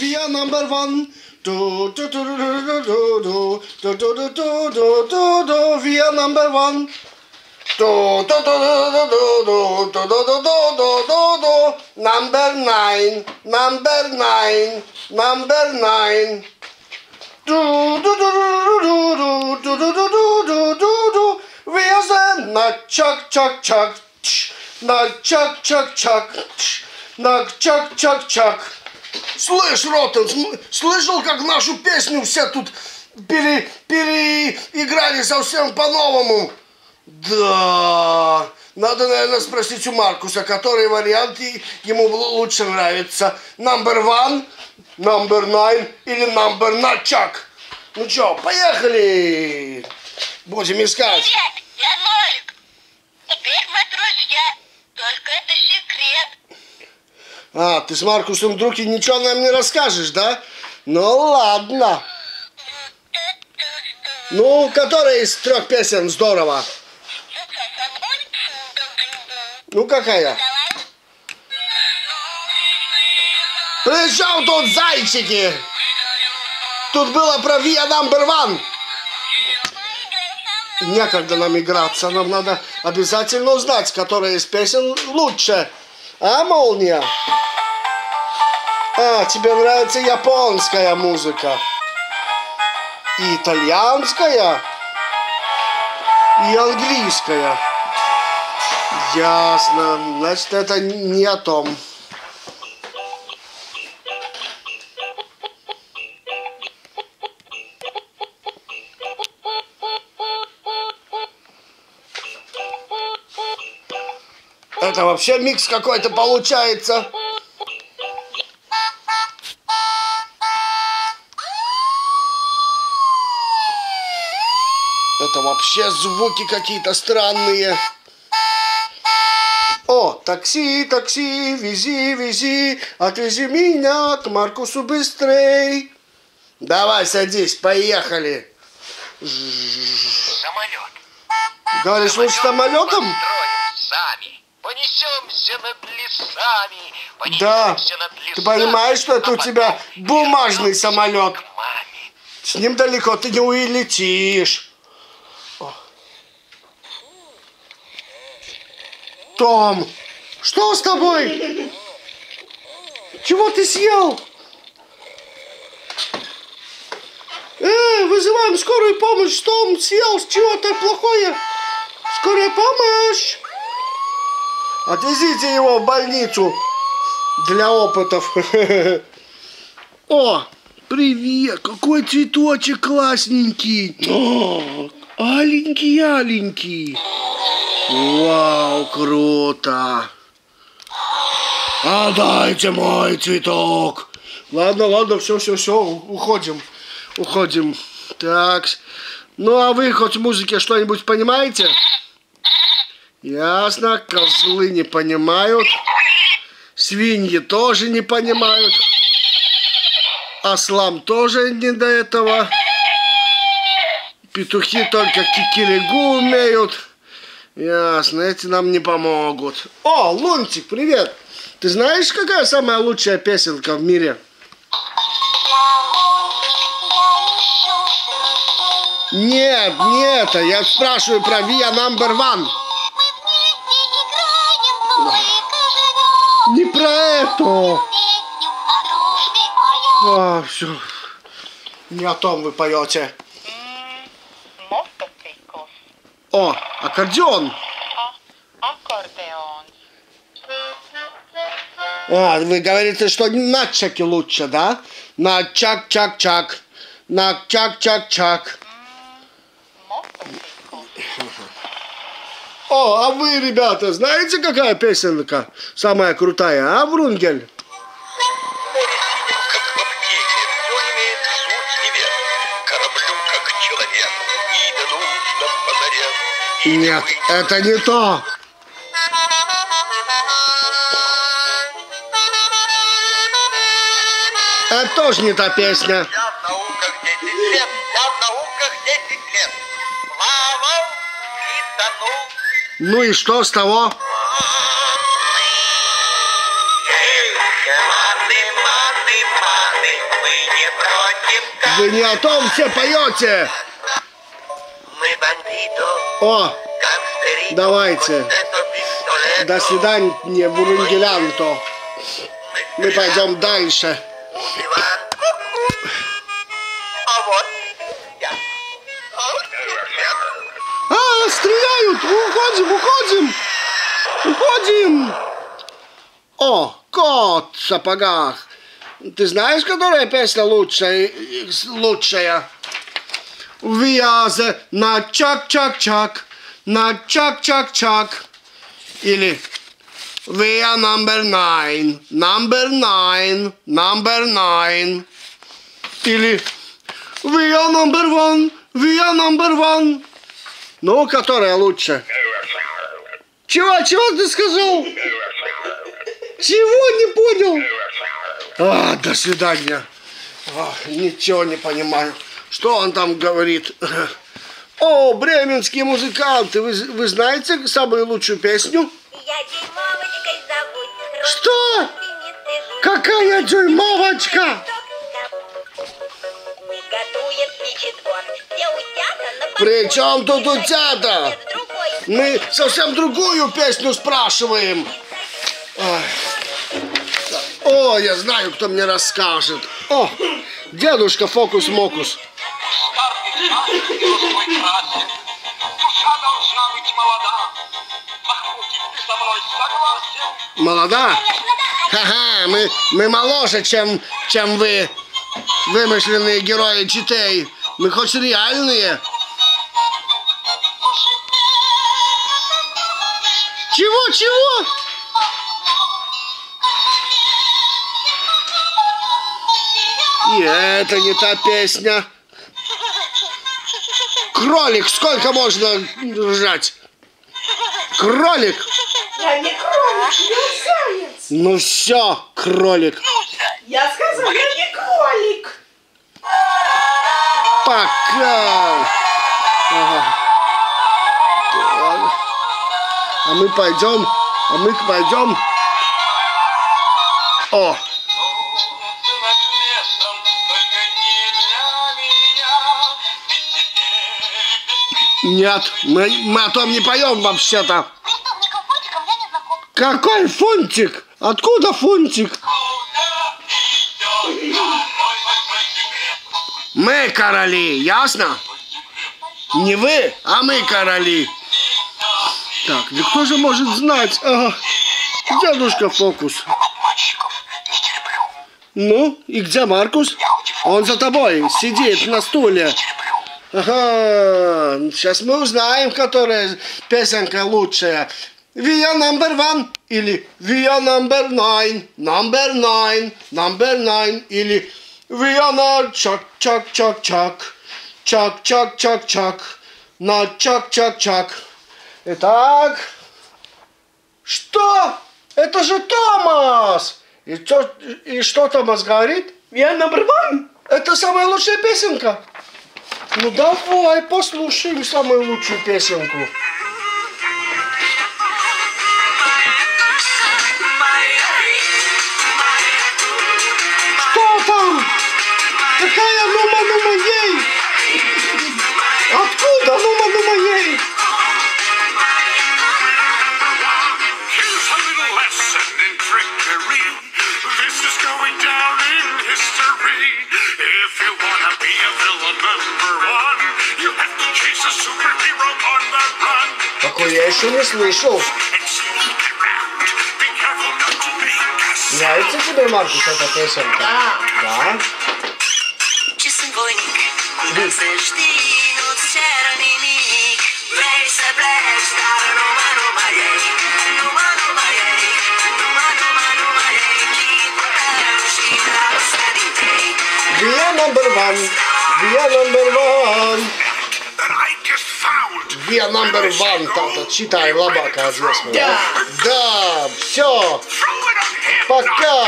We are number one. Do do do do do do do do do. We are number one. Do do do do do do do do do do do do do do Number nine, number nine, number nine. Do do do do do do do do do do do do do. We are the nut chuck chuck chuck. На чак-чак-чак. На чак-чак-чак. Слышь, Ротен, слышал, как нашу песню все тут пере, переиграли совсем по-новому? Да. Надо, наверное, спросить у Маркуса, который вариант ему лучше нравится. Number one, number nine или number начак. Ну что, поехали! Будем искать. Привет, я Нолик. Теперь мы друзья. Только это секрет. А, ты с Маркусом вдруг и ничего нам не расскажешь, да? Ну ладно. Ну, которая из трех песен здорово? Ну, какая? Причем тут зайчики? Тут было про Via Number One. Некогда нам играться, нам надо обязательно узнать, которая из песен лучше. А, Молния? А, тебе нравится японская музыка. И итальянская. И английская. Ясно. Значит, это не о том. Это вообще микс какой-то получается. Это вообще звуки какие-то странные. О, такси, такси, вези, вези, отвези меня к Маркусу быстрей. Давай, садись, поехали. Самолет. Говоришь, лучше самолетом? Построим сами. Понесемся над лесами. Да. Понесемся над лесами. Ты понимаешь, что это у тебя бумажный самолет? С ним далеко ты не улетишь. Том, что с тобой? Чего ты съел? Э, вызываем скорую помощь. Том съел чего-то плохое. Скорая помощь. Отвезите его в больницу для опытов. О, привет, какой цветочек классненький. О, аленький, аленький. Вау, круто. А дайте мой цветок. Ладно, ладно, все, все, все, уходим. Уходим. Так. Ну, а вы хоть в музыке что-нибудь понимаете? Ясно, козлы не понимают. Свиньи тоже не понимают. Ослам тоже не до этого. Петухи только кикиригу умеют. Ясно, эти нам не помогут. О, Лунтик, привет! Ты знаешь, какая самая лучшая песенка в мире? Нет, не это. Я спрашиваю про Via Number One. Не про это. А, все. Не о том вы поете. О, аккордеон. Аккордеон. А, вы говорите, что на чаке лучше, да? На чак-чак-чак. На чак-чак-чак. О, а вы, ребята, знаете, какая песенка самая крутая, а, Врунгель? Кораблю, как человеку, и да нужно позарез. И Нет, это не то. Это тоже не та песня. Я в науках 10 лет, я в науках 10 лет. Плавал и тонул. Ну и что с того? Вы не о том все поете. О, Давайте. до свидания, Бурунгелянто. Мы пойдем дальше. А, стреляют! Уходим, уходим! Уходим! О, кот в сапогах. Ты знаешь, которая песня лучшая? лучшая? Вяза на чак-чак-чак, на чак-чак-чак. Или We are number nine, number nine, number nine. Или We are number one, we are number one. Ну, которая лучше? Чего, чего ты сказал? Чего не понял? А, до свидания. А, ничего не понимаю. Что он там говорит? О, бременские музыканты, вы, вы знаете самую лучшую песню? Я дюймовочкой зовут. Что? Какая дюймовочка? Готовит птичий двор. Все утята на При подходе. чем тут утята? Мы совсем другую песню спрашиваем. Ой. О, я знаю, кто мне расскажет. О, дедушка Фокус-Мокус. Час и свой красен. Душа должна быть молода. Махмутик, ты со мной согласен? Молода? Ха-ха, мы, мы моложе, чем, чем вы, вымышленные герои читей. Мы хоть реальные. Чего, чего? И это не та песня. Кролик, сколько можно ржать? Кролик. Я не кролик, я заяц. Ну все, кролик. Я сказала, я не кролик. Пока. Ага. А мы пойдем, а мы пойдем. О, нет, мы, мы о том не поем вообще-то. Какой фунтик? Откуда фунтик? Мы короли, ясно? Не вы, а мы короли. Так, да кто же может знать? Ага. Дедушка Фокус. Ну, и где Маркус? Он за тобой сидит на стуле. Ага, сейчас мы узнаем, которая песенка лучшая. We are number one или We are number nine, number nine, number nine или We are not чак чак чак чак, чак чак чак чак, на чак чак чак. Итак, что? Это же Томас! И, чё- и что Томас говорит? Я number one. Это самая лучшая песенка. Ну давай послушаем самую лучшую песенку. я еще не слышал. and sneak around. Be careful not to make a sound. Нравится тебе, Маркус, эта песенка? Да. Да? Честный войник, завжди от середини. Весь блек, стара нума, нума ей. Нума, нума ей. Нума, нума, нума ей. Keep she loves setting day. We are number one. We are number one. Are number one. Тата, читай, лобака известная. Да. Да, все. Пока.